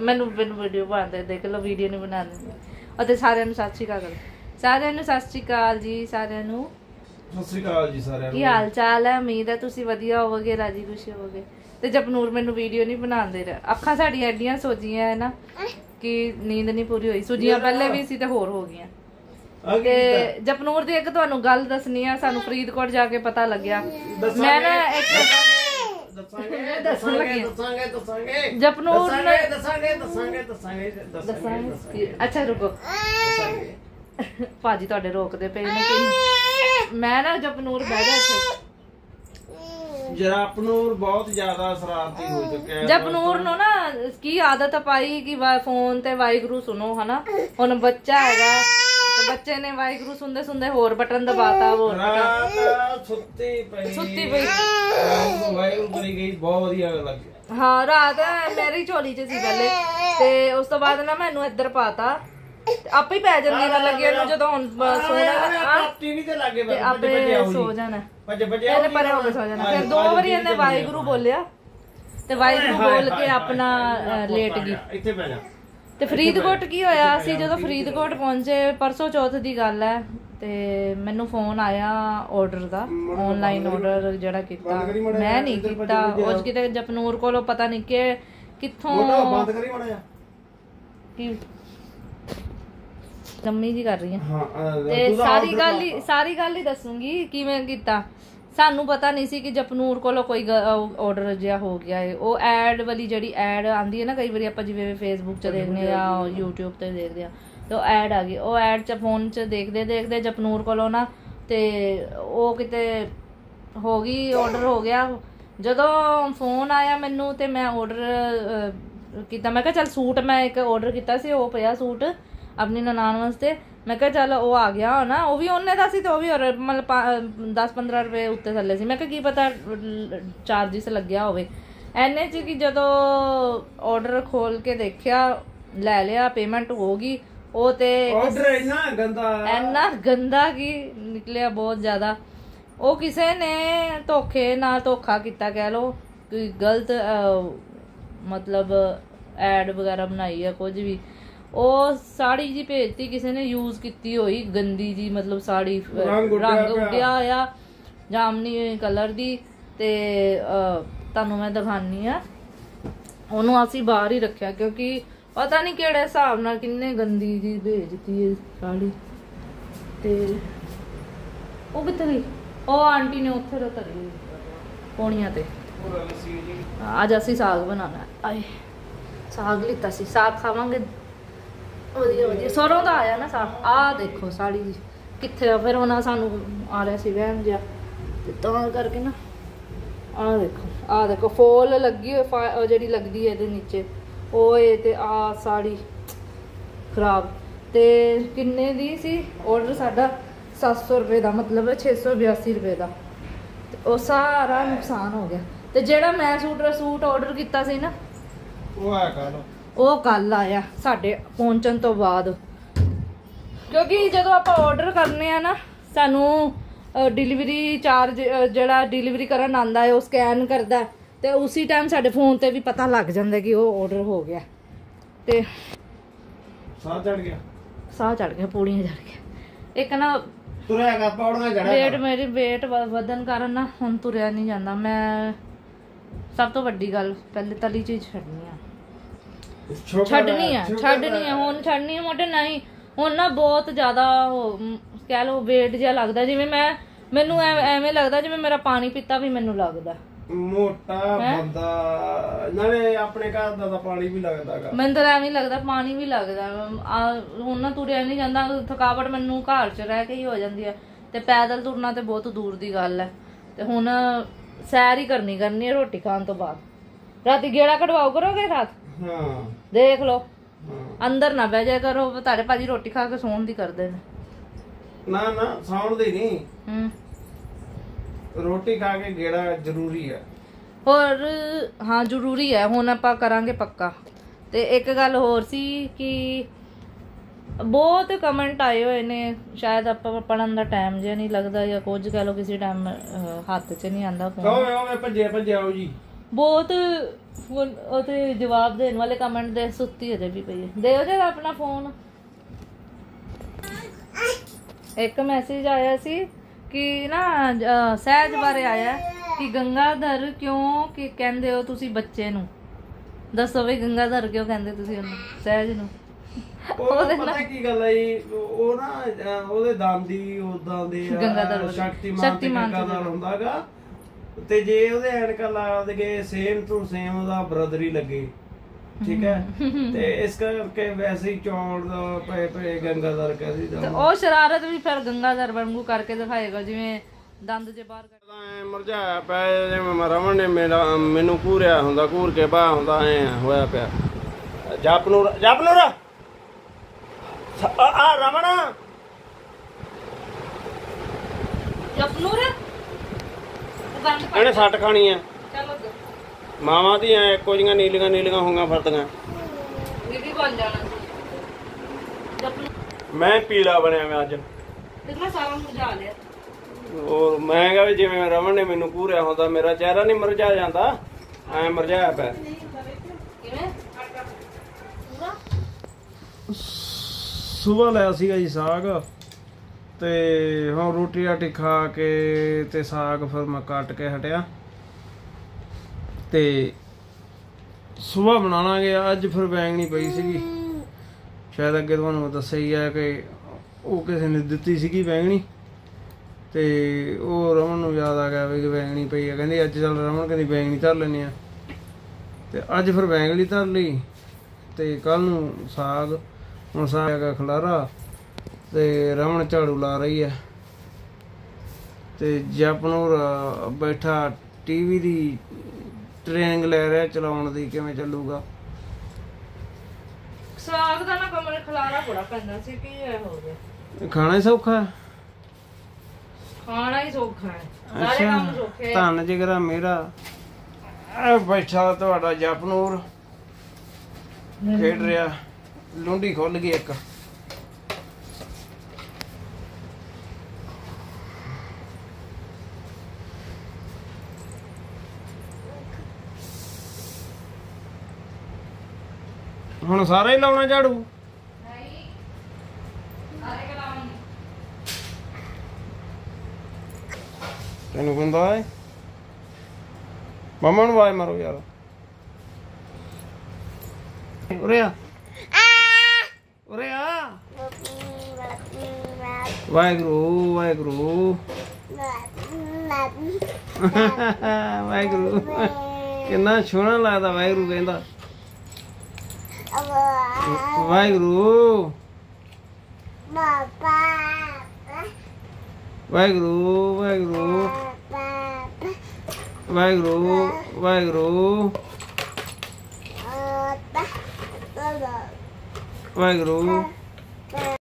ਮੈਨੂੰ ਮੈਨੂੰ ਵੀਡੀਓ ਬਣਾਉਂਦੇ ਦੇਖ ਲਓ ਵੀਡੀਓ ਨਹੀਂ ਬਣਾਉਂਦੇ। ਅਤੇ ਸਾਰਿਆਂ ਨੂੰ ਸਤਿ ਸ਼੍ਰੀ ਅਕਾਲ। ਸਾਰਿਆਂ ਨੂੰ ਸਤਿ ਸ਼੍ਰੀ ਅਕਾਲ ਜੀ ਸਾਰਿਆਂ ਨੂੰ। ਸਤਿ ਸ੍ਰੀ ਅਕਾਲ ਜੀ ਸਾਰਿਆਂ ਕੀ ਹਾਲ ਚਾਲ ਹੈ? ਉਮੀਦ ਹੈ ਤੁਸੀਂ ਵਧੀਆ ਹੋਵੋਗੇ ਰਾਜੀ ਖੁਸ਼ੀ ਹੋਵੋਗੇ। ਤੇ ਜਪਨੂਰ ਮੈਨੂੰ ਵੀਡੀਓ ਨਹੀਂ ਬਣਾਉਂਦੇ ਰਿਹਾ। ਅੱਖਾਂ ਸਾਡੀਆਂ ਐਡੀਆਂ ਸੋਜੀਆਂ ਹੈ ਨਾ ਕਿ ਨੀਂਦ ਨਹੀਂ ਪੂਰੀ ਹੋਈ। ਸੁਜੀਆਂ ਪਹਿਲੇ ਵੀ ਸੀ ਤੇ ਹੋਰ ਹੋ ਗਈਆਂ। ਤੇ ਜਪਨੂਰ ਦੀ ਇੱਕ ਤੁਹਾਨੂੰ ਗੱਲ ਦੱਸਣੀ ਆ ਸਾਨੂੰ ਫਰੀਦਕੋਟ ਜਾ ਕੇ ਪਤਾ ਲੱਗਿਆ। ਮੈਂ ਨਾ ਇੱਕ ਦੱਸਾਂਗੇ ਦੱਸਣ ਲੱਗੀ ਹਾਂ। ਦੱਸਾਂਗੇ ਦੱਸਾਂਗੇ। ਜਪਨੂਰ ਨੇ ਦੱਸਾਂਗੇ ਦੱਸਾਂਗੇ ਦੱਸਾਂਗੇ ਦੱਸਾਂਗੇ ਦੱਸਾਂਗੇ। ਅੱਛਾ ਰੁਕੋ। ਦੱਸਾਂਗੇ ਭਾਜੀ ਤੁਹਾਡੇ ਰੋਕਦੇ ਪਏ ਨੇ ਕਿ ਮੈਂ ਨਾ ਜਪਨੂਰ ਬਹਿ ਜਾ ਇੱਥੇ। ਜਰਾਪਨੂਰ ਬਹੁਤ ਜ਼ਿਆਦਾ ਸ਼ਰਾਰਤੀ ਹੋ ਚੁੱਕਿਆ ਹੈ। ਜਪਨੂਰ ਨੂੰ ਨਾ ਕੀ ਆਦਤ ਪਾਈ ਕਿ ਫੋਨ ਤੇ ਵਾਹਿਗੁਰੂ ਸੁਣੋ ਹਨਾ? ਹੁਣ ਬੱਚਾ ਹੈਗਾ। ਬੱਚੇ ਨੇ ਵਾਹਿਗੁਰੂ ਸੁਣਦੇ ਸੁਣਦੇ ਹੋਰ ਬਟਨ ਦਬਾਤਾ ਹੋਰ। ਰਾਤ ਸੁੱਤੀ ਪਈ। ਸੁੱਤੀ ਪਈ। ਵਾਹਿਗੁਰੂ ਵਾਹਿਗੁਰੂ ਕਰੀ ਗਈ ਬਹੁਤ ਵਧੀਆ ਲੱਗਿਆ ਹਾਂ ਰਾਤ ਮੇਰੀ ਝੋਲੀ 'ਚ ਸੀ ਪਹਿਲੇ। ਤੇ ਉਸ ਤੋਂ ਬਾਅਦ ਨਾ ਮੈਨੂੰ ਇੱਧਰ ਪਾਤਾ। ਆਪੇ ਹੀ ਪੈ ਜਾਂਦੀ ਨਾ ਲੱਗੇ ਉਹਨੂੰ ਜਦੋਂ ਹੁਣ ਸੋਣਾ ਟੀਵੀ ਤੇ ਲੱਗੇ ਤੇ ਆਪੇ ਸੋ ਜਾਣਾ। ਭੱਜ ਭੱਜ ਇਹਨੇ ਪਰੇ ਹੋ ਕੇ ਸੋ ਜਾਣਾ। ਫਿਰ ਦੋ ਵਾਰੀ ਇਹਨੇ ਵਾਹਿਗੁਰੂ ਬੋਲਿਆ। ਤੇ ਵਾਹਿਗੁਰੂ ਬੋਲ ਕੇ ਆਪਣਾ ਲੇਟ ਗਈ ਇੱਥੇ ਪੈ ਜਾ। ਤੇ ਫਰੀਦਕੋਟ ਕੀ ਹੋਇਆ? ਅਸੀਂ ਜਦੋਂ ਫਰੀਦਕੋਟ ਪਹੁੰਚੇ ਪਰਸੋਂ ਚੌਥ ਦੀ ਗੱਲ ਹੈ ਤੇ ਮੈਨੂੰ ਫੋਨ ਆਇਆ ਆਰਡਰ ਦਾ ਆਨਲਾਈਨ ਆਰਡਰ ਜਿਹੜਾ ਕੀਤਾ। ਮੈਂ ਨਹੀਂ ਕੀਤਾ। ਉਹ ਕਿਤੇ ਜਪਨੂਰ ਕੋਲੋਂ ਪਤਾ ਨਹੀਂ ਕਿ ਕਿੱਥੋਂ ਬੰਦ ਕਰੀ ਮਾੜਾ ਜਾ ਕੀ? ਜੰਮੀ ਜੀ ਕਰ ਰਹੀ ਹਾਂ। ਤੇ ਸਾਰੀ ਗੱਲ ਹੀ ਸਾਰੀ ਗੱਲ ਹੀ ਦੱਸੂਗੀ ਕਿਵੇਂ ਕੀਤਾ? ਸਾਨੂੰ ਪਤਾ ਨਹੀਂ ਸੀ ਕਿ ਜਪਨੂਰ ਕੋਲੋਂ ਕੋਈ ਆਰਡਰ ਜਿਹਾ ਹੋ ਗਿਆ ਹੈ ਉਹ ਐਡ ਵਾਲੀ ਜਿਹੜੀ ਐਡ ਆਂਦੀ ਹੈ ਨਾ ਕਈ ਵਾਰੀ ਆਪਾਂ ਜਿਵੇਂ ਫੇਸਬੁੱਕ 'ਚ ਦੇਖਦੇ ਆ YouTube ਤੇ ਦੇਖਦੇ ਆ ਤੇ ਉਹ ਐਡ ਆ ਗਈ। ਉਹ ਐਡ 'ਚ ਫੋਨ 'ਚ ਦੇਖਦੇ ਦੇਖਦੇ ਜਪਨੂਰ ਕੋਲੋਂ ਨਾ ਤੇ ਉਹ ਕਿਤੇ ਹੋ ਗਈ ਆਰਡਰ ਹੋ ਗਿਆ। ਜਦੋਂ ਫੋਨ ਆਇਆ ਮੈਨੂੰ ਤੇ ਮੈਂ ਆਰਡਰ ਕੀਤਾ। ਮੈਂ ਕਿਹਾ ਚੱਲ ਸੂਟ ਮੈਂ ਇੱਕ ਆਰਡਰ ਕੀਤਾ ਸੀ ਉਹ ਪਿਆ ਸੂਟ। ਆਪਣੀ ਨਨਾਣ ਵਾਸਤੇ। ਮੈਂ ਕਿਹਾ ਚੱਲ ਉਹ ਆ ਗਿਆ ਨਾ ਉਹ ਵੀ ਉਹਨੇ ਦਾ ਸੀ ਤੇ ਉਹ ਵੀ ਮਤਲਬ 10-15 ਰੁਪਏ ਉੱਤੇ ਥੱਲੇ ਸੀ। ਮੈਂ ਕਿਹਾ ਕੀ ਪਤਾ ਚਾਰजेस ਲੱਗਿਆ ਹੋਵੇ। ਐਨੇ ਚ ਕਿ ਜਦੋਂ ਆਰਡਰ ਖੋਲ ਕੇ ਦੇਖਿਆ ਲੈ ਲਿਆ ਪੇਮੈਂਟ ਹੋ ਗਈ। ਉਹ ਤੇ ਆਰਡਰ ਇੰਨਾ ਗੰਦਾ। ਐਨਾ ਗੰਦਾ ਕੀ ਨਿਕਲਿਆ ਬਹੁਤ ਜ਼ਿਆਦਾ। ਉਹ ਕਿਸੇ ਨੇ ਧੋਖੇ ਨਾਲ ਧੋਖਾ ਕੀਤਾ ਕਹਿ ਲੋ ਕੋਈ ਗਲਤ ਮਤਲਬ ਐਡ ਵਗੈਰਾ ਬਣਾਈ ਆ ਕੁਝ ਵੀ। ਉਹ ਸਾੜੀ ਜੀ ਭੇਜਤੀ ਕਿਸੇ ਨੇ ਯੂਜ਼ ਕੀਤੀ ਹੋਈ ਗੰਦੀ ਜੀ ਮਤਲਬ ਸਾੜੀ ਰੰਗ ਉੱਡਿਆ ਹੋਇਆ ਜਾਮਨੀ ਕਲਰ ਦੀ ਤੇ ਤੁਹਾਨੂੰ ਮੈਂ ਦਿਖਾਨੀ ਆ। ਉਹਨੂੰ ਅਸੀਂ ਬਾਹਰ ਹੀ ਰੱਖਿਆ ਕਿਉਂਕਿ ਪਤਾ ਨਹੀਂ ਕਿਹੜੇ ਹਿਸਾਬ ਨਾਲ ਕਿੰਨੇ ਗੰਦੀ ਜੀ ਭੇਜਤੀ ਹੈ ਸਾੜੀ। ਤੇ ਉਹ ਕਿੱਥੇ ਗਈ? ਉਹ ਆਂਟੀ ਨੇ ਉੱਥੇ ਰੱਖ ਲਈ ਪੌਣੀਆਂ ਤੇ। ਅੱਜ ਅਸੀਂ ਸਾਗ ਬਣਾਉਣਾ। ਆਏ ਸਾਗ ਲਿੱਤਾ ਸੀ ਸਾਗ ਖਾਵਾਂਗੇ ਵਧੀਆ ਵਧੀਆ। ਸਰੋਂ ਦਾ ਆਇਆ ਨਾ ਸਾਗ ਆਹ ਦੇਖੋ ਸਾੜੀ ਜੀ। ਕਿੱਥੇ ਆ? ਫਿਰ ਉਹਨਾਂ ਸਾਨੂੰ ਆ ਰਿਹਾ ਸੀ ਵਹਿਮ ਜਿਹਾ। ਤੇ ਤਾਂ ਕਰਕੇ ਨਾ, ਆਹ ਦੇਖੋ ਆਹ ਦੇਖੋ, ਫੋਲ ਲੱਗੀ ਹੋਈ ਜਿਹੜੀ ਲੱਗਦੀ ਹੈ ਇਹਦੇ ਨੀਚੇ। ਉਹ ਤੇ ਆ ਸਾੜੀ ਖਰਾਬ। ਤੇ ਕਿੰਨੇ ਦੀ ਸੀ? ਆਰਡਰ ਸਾਡਾ 700 ਰੁਪਏ ਦਾ, ਮਤਲਬ 682 ਰੁਪਏ ਦਾ। ਉਹ ਸਾਰਾ ਨੁਕਸਾਨ ਹੋ ਗਿਆ। ਤੇ ਜਿਹੜਾ ਮੈਂ ਸੂਟ ਸੂਟ ਆਰਡਰ ਕੀਤਾ ਸੀ ਨਾ, ਉਹ ਆ ਕਰ ਉਹ ਕੱਲ ਆਇਆ ਸਾਡੇ ਪਹੁੰਚਣ ਤੋਂ ਬਾਅਦ। ਕਿਉਂਕਿ ਜਦੋਂ ਆਪਾਂ ਆਰਡਰ ਕਰਨੇ ਆ ਨਾ ਸਾਨੂੰ ਡਿਲੀਵਰੀ ਚਾਰਜ ਜਿਹੜਾ ਡਿਲੀਵਰੀ ਕਰਨ ਆਂਦਾ ਹੈ ਉਹ ਸਕੈਨ ਕਰਦਾ ਤੇ ਉਸੇ ਟਾਈਮ ਸਾਡੇ ਫੋਨ ਤੇ ਵੀ ਪਤਾ ਲੱਗ ਜਾਂਦਾ ਕਿ ਉਹ ਆਰਡਰ ਹੋ ਗਿਆ। ਤੇ ਸਾਹ ਚੜ ਗਿਆ। ਸਾਹ ਚੜ ਗਿਆ ਪੂੜੀਆਂ ਚੜ ਗਿਆ। ਇੱਕ ਨਾ ਤੁਰਿਆ ਗਾ ਪੌੜੀਆਂ ਚੜਿਆ ਵੇਟ ਮੇਰੀ ਵੇਟ ਵਧਣ ਕਾਰਨ ਨਾ ਹੁਣ ਤੁਰਿਆ ਨਹੀਂ ਜਾਂਦਾ। ਮੈਂ ਸਭ ਤੋਂ ਵੱਡੀ ਗੱਲ ਪਹਿਲੇ ਤਲੀ ਚੀਜ਼ ਛੱਡਣੀ ਆ। ਛੱਡਣੀ ਆ ਛੱਡਣੀ ਆ ਹੁਣ ਛੱਡਣੀ ਆ ਮੋਟੇ ਨਹੀਂ ਹੁਣ ਨਾ ਬਹੁਤ ਜ਼ਿਆਦਾ ਕਹਿ ਲਓ weight ਜਿਹਾ ਲੱਗਦਾ ਜਿਵੇਂ ਮੈਂ ਮੈਨੂੰ ਐਵੇਂ ਲੱਗਦਾ ਜਿਵੇਂ ਮੇਰਾ ਪਾਣੀ ਪੀਤਾ ਵੀ ਮੈਨੂੰ ਲੱਗਦਾ। ਮੋਟਾ ਬੰਦਾ ਨਾਲੇ ਆਪਣੇ ਘਰ ਦਾ ਤਾਂ ਪਾਣੀ ਵੀ ਲੱਗਦਾਗਾ ਮੈਨੂੰ ਤਾਂ ਐਵੇਂ ਹੀ ਲੱਗਦਾ ਪਾਣੀ ਵੀ ਲੱਗਦਾ। ਆ, ਹੁਣ ਨਾ ਤੁਰਿਆ ਨਹੀਂ ਜਾਂਦਾ ਥਕਾਵਟ ਮੈਨੂੰ ਘਰ 'ਚ ਰਹਿ ਕੇ ਹੀ ਹੋ ਜਾਂਦੀ ਹੈ ਤੇ ਪੈਦਲ ਤੁਰਨਾ ਤੇ ਬਹੁਤ ਦੂਰ ਦੀ ਗੱਲ ਹੈ ਤੇ ਹੁਣ ਸੈਰ ਹੀ ਕਰਨੀ ਕਰਨੀ ਹੈ ਰੋਟੀ ਖਾਣ ਤੋਂ ਬਾਅਦ। ਰਾਤੀ ਗੇੜਾ ਕਢਵਾਓ ਕਰੋਗੇ ਰਾਤ? ਹਾਂ। ਦੇਖ ਲਓ। ਅੰਦਰ ਨਾ ਬਹਿ ਜਾਇਆ ਕਰੋ ਤੁਹਾਡੇ ਭਾਜੀ ਰੋਟੀ ਖਾ ਕੇ ਸੌਣ ਦੀ ਕਰਦੇ ਨੇ। ਨਾ ਨਾ ਸੌਣ ਦੀ ਨਹੀਂ। ਹੂੰ। ਰੋਟੀ ਖਾ ਕੇ ਗੇੜਾ ਜ਼ਰੂਰੀ ਹੈ ਹੋਰ ਹਾਂ ਜ਼ਰੂਰੀ ਹੈ ਹੁਣ ਆਪਾਂ ਕਰਾਂਗੇ ਪੱਕਾ। ਤੇ ਇੱਕ ਗੱਲ ਹੋਰ ਸੀ ਕਿ ਬਹੁਤ ਕਮੈਂਟ ਆਏ ਹੋਏ ਨੇ ਸ਼ਾਇਦ ਆਪਾਂ ਪੜਨ ਦਾ ਟਾਈਮ ਜਿਹਾ ਨਹੀਂ ਲੱਗਦਾ ਜਾਂ ਕੁਝ ਕਹਿ ਲਓ ਕਿਸੇ ਟਾਈਮ ਹੱਥ 'ਚ ਨਹੀਂ ਆਂਦਾ ਫੋਨ ਕਹੋ ਓਵੇਂ ਭੱਜੇ ਭੱਜੇ ਆਓ ਜੀ। ਬਹੁਤ ਉਹਤੇ ਜਵਾਬ ਦੇਣ ਵਾਲੇ ਕਮੈਂਟ ਦੇ ਸੁੱਤੀ ਹਜੇ ਵੀ ਪਈ ਹੈ। ਦਿਓ ਜਰਾ ਆਪਣਾ ਫੋਨ ਇੱਕ ਮੈਸੇਜ ਆਇਆ ਸੀ ਕਿ ਨਾ ਸਹਿਜ ਬਾਰੇ ਆਇਆ ਕਿ ਗੰਗਾਧਰ ਕਿਉਂ ਕਿ ਕਹਿੰਦੇ ਹੋ ਤੁਸੀਂ ਬੱਚੇ ਨੂੰ? ਦੱਸੋ ਵੀ ਗੰਗਾਧਰ ਕਿਉਂ ਕਹਿੰਦੇ ਤੁਸੀਂ ਉਹਨੂੰ ਸਹਿਜ ਨੂੰ? ਉਹ ਪਤਾ ਕੀ ਗੱਲ ਹੈ ਜੀ ਉਹ ਨਾ ਅਹ, ਉਹਦੇ ਦਾੰਦੀ ਉਦਾਂ ਦੇ ਆ, ਗੰਗਾਧਰ ਵਾਲੇ। ਸ਼ਕਤੀਮਾਨ ਤੇ ਸ਼ਕਤੀਮਾਨ ਤੇ। ਗੰਗਾਧਰ ਹੁੰਦਾਗਾ। ਤੇ ਜੇ ਉਹਦੇ ਐਨਕਾਂ ਲਾ ਦੇਗੇ ਸੇਮ ਟੂ ਸੇਮ ਉਹਦਾ ਬ੍ਰਦਰ ਹੀ ਲੱਗੇ। ਠੀਕ ਹੈ? ਤੇ ਇਸ ਕਰਕੇ ਵੈਸੇ ਹੀ ਚੌੜ ਦਾ ਪਏ ਪਏ ਗੰਗਾਧਰ ਕਹਿੰਦੀ ਤੇ ਉਹ ਸ਼ਰਾਰਤ ਵੀ ਫਿਰ ਗੰਗਾਧਰ ਵਾਂਗੂ ਕਰਕੇ ਦਿਖਾਏਗਾ ਜਿਵੇਂ ਦੰਦ ਜੇ ਬਾਹਰ ਕੱਢ ਐ ਮਰਜਾਇਆ ਪਿਆ ਜਿਵੇਂ ਰਮਨ ਨੇ ਮੇਰਾ ਮੈਨੂੰ ਘੂਰਿਆ ਹੁੰਦਾ ਘੂਰ ਕੇ ਬਾਹ ਹੁੰਦਾ ਐ ਹੋਇਆ ਪਿਆ। ਜਪਨੂਰ ਜਪਨੂਰ ਆ ਆ ਰਮਨ! ਜਪਨੂਰ ਪਾ ਇਹਨੇ ਸੱਟ ਖਾਣੀ ਆ। ਚਲੋ ਮਾਵਾਂ ਦੀਆਂ ਇੱਕੋ ਜੀਆਂ ਨੀਲੀਆਂ ਨੀਲੀਆਂ ਹੋਈਆਂ ਫਰਦੀਆਂ। ਵੀ ਬਣ ਜਾਣਾ ਮੈਂ ਪੀਲਾ ਬਣਿਆ ਮੈਂ ਅੱਜ। ਤੇ ਮੈਂ ਸਾਰਾ ਮੁਝਾ ਲਿਆ। ਔਰ ਮੈਂ ਕਿਹਾ ਵੀ ਜਿਵੇਂ ਰਮਨ ਨੇ ਮੈਨੂੰ ਘੂਰਿਆ ਹੁੰਦਾ ਮੇਰਾ ਚਿਹਰਾ ਨਹੀਂ ਮਰਜਾ ਜਾਂਦਾ। ਐ ਪਿਆ। ਕਿਵੇਂ? ਪੂਰਾ ਸਵੇਰ ਲਿਆ ਸੀਗਾ ਜੀ ਸਾਗ। ਤੇ ਹੁਣ ਰੋਟੀ ਰਾਟੀ ਖਾ ਕੇ ਤੇ ਸਾਗ ਫਿਰ ਮੈਂ ਕੱਟ ਕੇ ਹਟਿਆ। ਤੇ ਸਵੇਰ ਬਣਾਵਾਂਗੇ ਅੱਜ ਫਿਰ ਬੈਂਗਣੀ ਪਈ ਸੀਗੀ। ਸ਼ਾਇਦ ਅੱਗੇ ਤੁਹਾਨੂੰ ਮੈਂ ਦੱਸਿਆ ਹੀ ਆ ਕਿ ਉਹ ਕਿਸੇ ਨੇ ਦਿੱਤੀ ਸੀਗੀ ਬੈਂਗਣੀ ਤੇ ਉਹ ਰਮਨ ਨੂੰ ਯਾਦ ਆ ਗਿਆ ਵੀ ਕਿ ਬੈਂਗਣੀ ਪਈ ਆ। ਕਹਿੰਦੀ ਅੱਜ ਚੱਲ ਰਮਨ ਕਹਿੰਦੀ ਬੈਂਗਣੀ ਧਰ ਲੈਨੇ ਆ। ਤੇ ਅੱਜ ਫਿਰ ਬੈਂਗਣੀ ਧਰ ਲਈ। ਤੇ ਕੱਲ ਨੂੰ ਸਾਗ, ਹੁਣ ਸਾਗ ਖਲਾਰਾ। ਤੇ ਰਮਨ ਝਾੜੂ ਲਾ ਰਹੀ ਹੈ। ਤੇ ਜਪਨੂਰ ਬੈਠਾ ਟੀਵੀ ਦੀ ਟ੍ਰੇਨਿੰਗ ਲੈ ਰਿਹਾ ਚਲਾਉਣ ਦੀ ਕਿਵੇਂ ਚੱਲੂਗਾ? ਸਾਗ ਦਾ ਨਾ ਕਮਰੇ ਖਲਾਰਾ ਬੜਾ ਪੈਂਦਾ ਸੀ ਕੀ ਇਹ ਹੋ ਗਿਆ? ਖਾਣਾ ਹੀ ਸੌਖਾ ਖਾਣਾ ਹੀ ਸੌਖਾ ਹੈ। ਸਾਰੇ ਕੰਮ ਸੌਖੇ ਆ। ਧੰਨ ਜਿਗਰਾ ਮੇਰਾ। ਇਹ ਬੈਠਾ ਤੁਹਾਡਾ ਜਪਨੂਰ। ਖੇਡ ਰਿਹਾ। ਲੁੰਡੀ ਖੁੱਲ ਗਈ ਇੱਕ। ਹੁਣ ਸਾਰਾ ਹੀ ਲਾਉਣਾ ਝਾੜੂ? ਤੈਨੂੰ ਕਹਿੰਦਾ ਹੈ ਮਮਾ ਨੂੰ ਆਵਾਜ਼ ਮਾਰੋ ਯਾਰ। ਉਰੇ ਆ। ਉਰੇ ਆ। ਵਾਹਿਗੁਰੂ। ਵਾਹਿਗੁਰੂ। ਵਾਹਿਗੁਰੂ। ਕਿੰਨਾ ਸੋਹਣਾ ਲੱਗਦਾ ਵਾਹਿਗੁਰੂ ਕਹਿੰਦਾ। ਵਾਹਿਗੁਰੂ ਵਾਹਿਗੁਰੂ ਵਾਹਿਗੁਰੂ ਵਾਹਿਗੁਰੂ ਵਾਹਿਗੁਰੂ ਵਾਹਿਗੁਰੂ